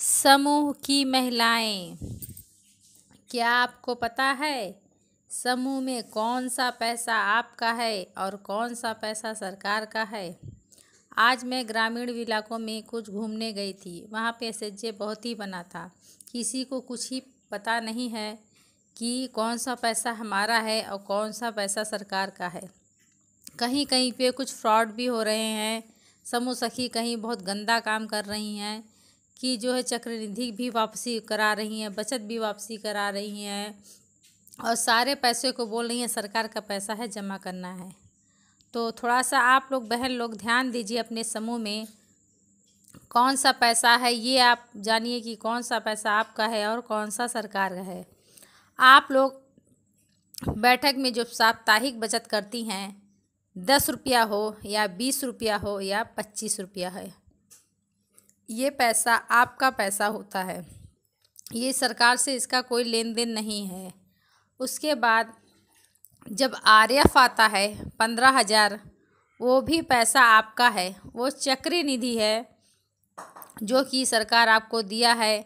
समूह की महिलाएँ। क्या आपको पता है समूह में कौन सा पैसा आपका है और कौन सा पैसा सरकार का है? आज मैं ग्रामीण इलाकों में कुछ घूमने गई थी। वहाँ पे एस बहुत ही बना था। किसी को कुछ ही पता नहीं है कि कौन सा पैसा हमारा है और कौन सा पैसा सरकार का है। कहीं कहीं पे कुछ फ्रॉड भी हो रहे हैं। समूह सखी कहीं बहुत गंदा काम कर रही हैं। कि जो है चक्रनिधि भी वापसी करा रही हैं, बचत भी वापसी करा रही हैं और सारे पैसे को बोल रही हैं, सरकार का पैसा है, जमा करना है। तो थोड़ा सा आप लोग बहन लोग ध्यान दीजिए अपने समूह में, कौन सा पैसा है, ये आप जानिए कि कौन सा पैसा आपका है और कौन सा सरकार का है। आप लोग बैठक में जो साप्ताहिक बचत करती हैं, दस रुपया हो या बीस रुपया हो या पच्चीस रुपया है ये पैसा आपका पैसा होता है। ये सरकार से इसका कोई लेन देन नहीं है। उसके बाद जब आर आता है, पंद्रह हज़ार, वो भी पैसा आपका है। वो चक्री निधि है, जो कि सरकार आपको दिया है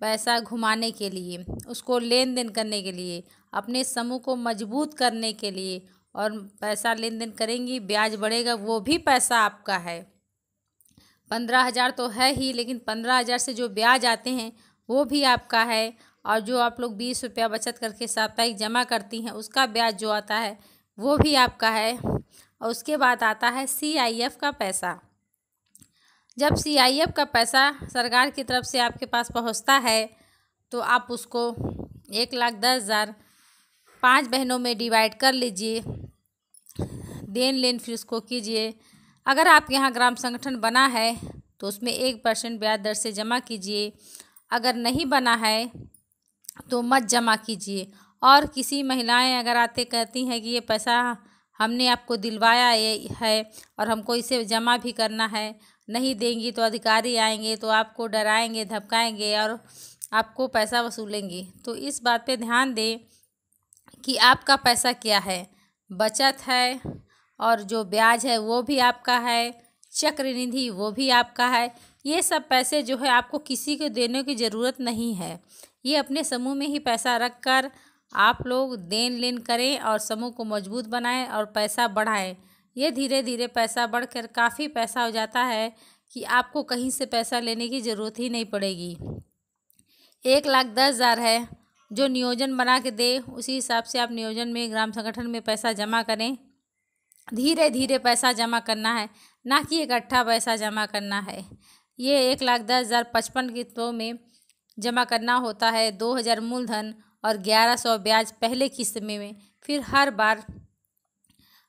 पैसा घुमाने के लिए, उसको लेन देन करने के लिए, अपने समूह को मज़बूत करने के लिए, और पैसा लेन देन करेंगी, ब्याज बढ़ेगा, वो भी पैसा आपका है। पंद्रह हज़ार तो है ही, लेकिन पंद्रह हज़ार से जो ब्याज आते हैं, वो भी आपका है। और जो आप लोग बीस रुपया बचत करके साप्ताहिक जमा करती हैं, उसका ब्याज जो आता है, वो भी आपका है। और उसके बाद आता है सी आई एफ़ का पैसा। जब सी आई एफ़ का पैसा सरकार की तरफ़ से आपके पास पहुँचता है तो आप उसको एक लाख दस हज़ार पाँच बहनों में डिवाइड कर लीजिए। देन लेन फिर उसको कीजिए। अगर आपके यहाँ ग्राम संगठन बना है तो उसमें एक परसेंट ब्याज दर से जमा कीजिए। अगर नहीं बना है तो मत जमा कीजिए। और किसी महिलाएँ अगर आते कहती हैं कि ये पैसा हमने आपको दिलवाया है और हमको इसे जमा भी करना है, नहीं देंगी तो अधिकारी आएँगे तो आपको डराएँगे, धमकाएँगे और आपको पैसा वसूलेंगे। तो इस बात पे ध्यान दें कि आपका पैसा क्या है? बचत है और जो ब्याज है वो भी आपका है, चक्रनिधि वो भी आपका है, ये सब पैसे जो है आपको किसी को देने की ज़रूरत नहीं है। ये अपने समूह में ही पैसा रख कर आप लोग देन लेन करें और समूह को मज़बूत बनाएँ और पैसा बढ़ाएँ। ये धीरे धीरे पैसा बढ़कर काफ़ी पैसा हो जाता है कि आपको कहीं से पैसा लेने की ज़रूरत ही नहीं पड़ेगी। एक लाख दस हज़ार है, जो नियोजन बना के दे, उसी हिसाब से आप नियोजन में, ग्राम संगठन में पैसा जमा करें। धीरे धीरे पैसा जमा करना है, ना कि इकट्ठा पैसा जमा करना है। ये एक लाख दस हज़ार पचपन किस्तों में जमा करना होता है, दो हज़ार मूलधन और ग्यारह सौ ब्याज पहले किस्त में। फिर हर बार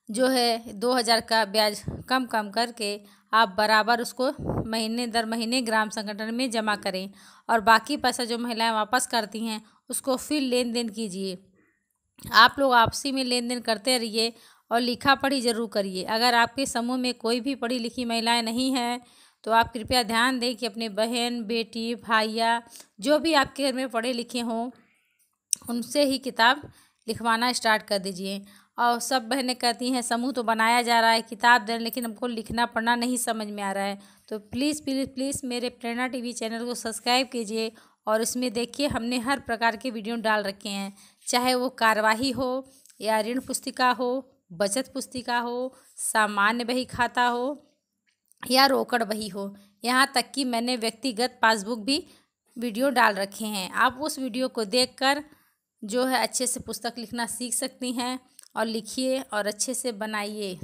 जो है दो हज़ार का ब्याज कम कम करके आप बराबर उसको महीने दर महीने ग्राम संगठन में जमा करें और बाकी पैसा जो महिलाएँ वापस करती हैं, उसको फिर लेन देन कीजिए। आप लोग आपसी में लेन देन करते रहिए और लिखा पढ़ी ज़रूर करिए। अगर आपके समूह में कोई भी पढ़ी लिखी महिलाएँ नहीं हैं तो आप कृपया ध्यान दें कि अपने बहन, बेटी, भाइया, जो भी आपके घर में पढ़े लिखे हों, उनसे ही किताब लिखवाना स्टार्ट कर दीजिए। और सब बहनें कहती हैं, समूह तो बनाया जा रहा है, किताब दें, लेकिन हमको लिखना, पढ़ना नहीं समझ में आ रहा है। तो प्लीज़ प्लीज़ प्लीज़ मेरे प्रेरणा टीवी चैनल को सब्सक्राइब कीजिए और इसमें देखिए हमने हर प्रकार के वीडियो डाल रखे हैं, चाहे वो कार्यवाही हो या ऋण पुस्तिका हो बचत पुस्तिका हो, सामान्य बही खाता हो या रोकड़ बही हो। यहाँ तक कि मैंने व्यक्तिगत पासबुक भी वीडियो डाल रखे हैं। आप उस वीडियो को देखकर जो है अच्छे से पुस्तक लिखना सीख सकती हैं और लिखिए और अच्छे से बनाइए।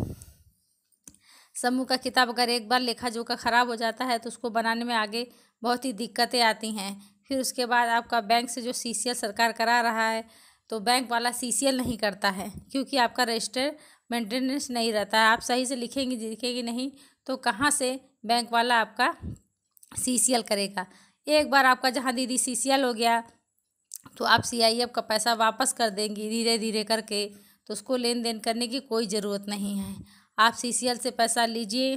समूह का किताब अगर एक बार लेखा जोखा ख़राब हो जाता है तो उसको बनाने में आगे बहुत ही दिक्कतें आती हैं। फिर उसके बाद आपका बैंक से जो सी सरकार करा रहा है तो बैंक वाला सीसीएल नहीं करता है, क्योंकि आपका रजिस्टर मेंटेनेंस नहीं रहता है। आप सही से लिखेंगे लिखेंगे नहीं तो कहाँ से बैंक वाला आपका सीसीएल करेगा? एक बार आपका जहाँ दीदी सीसीएल हो गया तो आप सीआईएफ का पैसा वापस कर देंगी धीरे धीरे करके तो उसको लेन देन करने की कोई ज़रूरत नहीं है। आप सीसीएल से पैसा लीजिए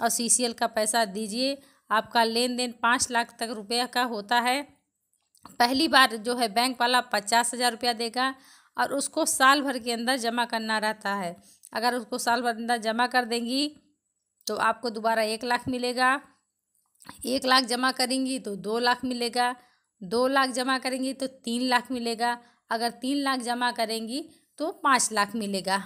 और सीसीएल का पैसा दीजिए। आपका लेन देन पाँच लाख तक रुपया का होता है। पहली बार जो है बैंक वाला पचास हज़ार रुपया देगा और उसको साल भर के अंदर जमा करना रहता है। अगर उसको साल भर अंदर जमा कर देंगी तो आपको दोबारा एक लाख मिलेगा। एक लाख जमा करेंगी तो दो लाख मिलेगा। दो लाख जमा करेंगी तो तीन लाख मिलेगा। अगर तीन लाख जमा करेंगी तो पाँच लाख मिलेगा।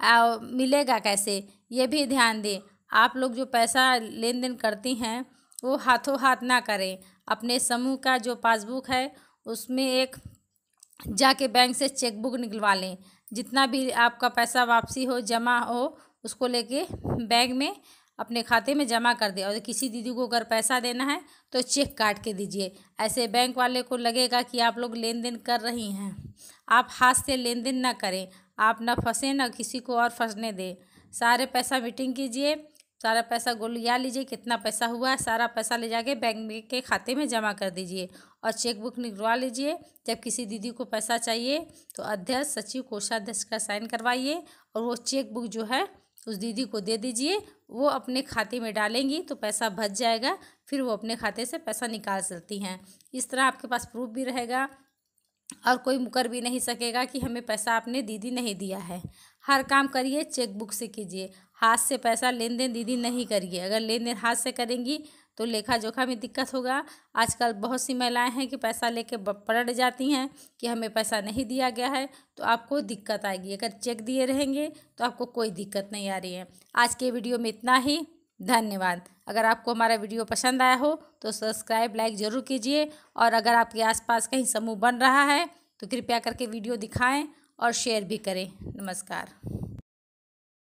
आ, मिलेगा कैसे? ये भी ध्यान दें। आप लोग जो पैसा लेन देन करती हैं वो हाथों हाथ ना करें। अपने समूह का जो पासबुक है, उसमें एक जाके बैंक से चेकबुक निकलवा लें। जितना भी आपका पैसा वापसी हो, जमा हो, उसको लेके बैंक में अपने खाते में जमा कर दे। और किसी दीदी को अगर पैसा देना है तो चेक काट के दीजिए। ऐसे बैंक वाले को लगेगा कि आप लोग लेन देन कर रही हैं। आप हाथ से लेन देन ना करें। आप ना फंसे, ना किसी को और फंसने दें। सारे पैसा मीटिंग कीजिए। सारा पैसा गोलिया लीजिए कितना पैसा हुआ है सारा पैसा ले जाके बैंक के खाते में जमा कर दीजिए और चेकबुक निकलवा लीजिए। जब किसी दीदी को पैसा चाहिए तो अध्यक्ष, सचिव, कोषाध्यक्ष का साइन करवाइए और वो चेकबुक जो है, उस दीदी को दे दीजिए। वो अपने खाते में डालेंगी तो पैसा बच जाएगा, फिर वो अपने खाते से पैसा निकाल सकती हैं। इस तरह आपके पास प्रूफ भी रहेगा और कोई मुकर भी नहीं सकेगा कि हमें पैसा आपने दीदी नहीं दिया है। हर काम करिए चेक बुक से कीजिए। हाथ से पैसा लेन देन दीदी नहीं करिए। अगर लेन देन हाथ से करेंगी तो लेखा जोखा में दिक्कत होगा। आजकल बहुत सी महिलाएँ हैं कि पैसा लेके पलट जाती हैं कि हमें पैसा नहीं दिया गया है तो आपको दिक्कत आएगी। अगर चेक दिए रहेंगे तो आपको कोई दिक्कत नहीं आ रही है। आज के वीडियो में इतना ही। धन्यवाद। अगर आपको हमारा वीडियो पसंद आया हो तो सब्सक्राइब लाइक ज़रूर कीजिए। और अगर आपके आसपास कहीं समूह बन रहा है तो कृपया करके वीडियो दिखाएँ। और शेयर भी करें। नमस्कार।